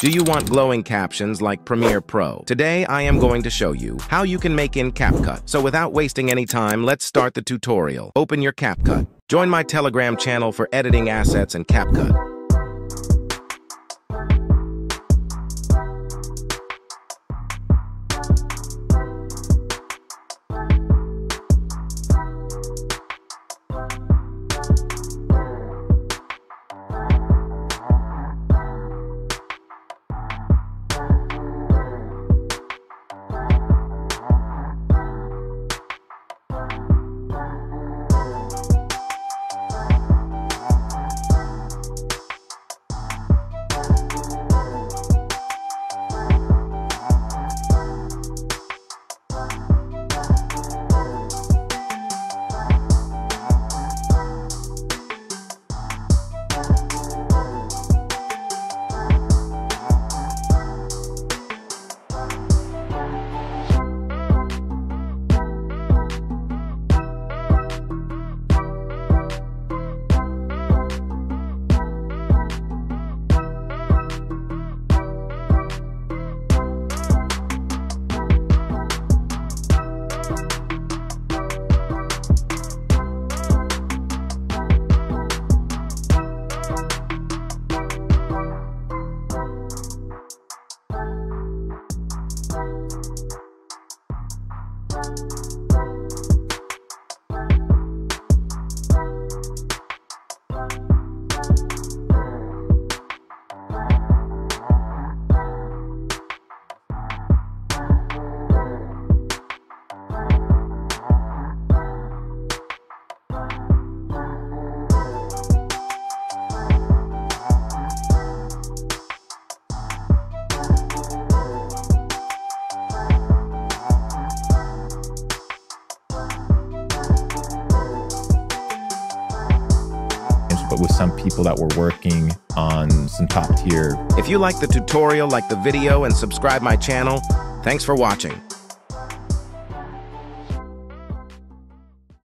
Do you want glowing captions like Premiere Pro? Today, I am going to show you how you can make in CapCut. So without wasting any time, let's start the tutorial. Open your CapCut. Join my Telegram channel for editing assets and CapCut. Música but with some people that were working on some top tier. If you like the tutorial, like the video, and subscribe my channel, thanks for watching.